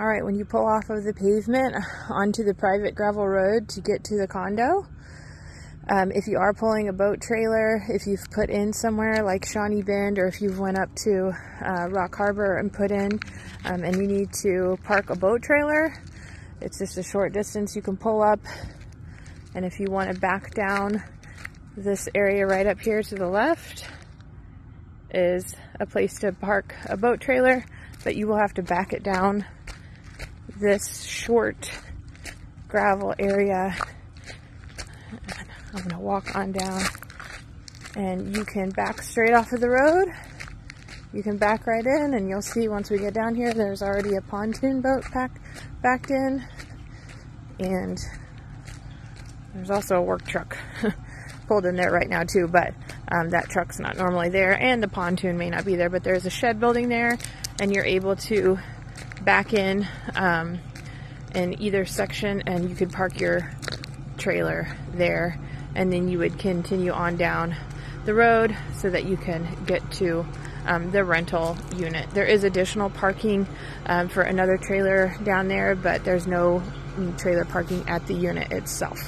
All right, when you pull off of the pavement onto the private gravel road to get to the condo, um, if you are pulling a boat trailer, if you've put in somewhere like Shawnee Bend, or if you've went up to uh, Rock Harbor and put in, um, and you need to park a boat trailer, it's just a short distance you can pull up. And if you want to back down this area right up here to the left is a place to park a boat trailer, but you will have to back it down this short gravel area. I'm gonna walk on down and you can back straight off of the road. You can back right in and you'll see once we get down here, there's already a pontoon boat packed, backed in and there's also a work truck pulled in there right now too, but um, that truck's not normally there and the pontoon may not be there, but there's a shed building there and you're able to back in um, in either section and you could park your trailer there and then you would continue on down the road so that you can get to um, the rental unit. There is additional parking um, for another trailer down there, but there's no trailer parking at the unit itself.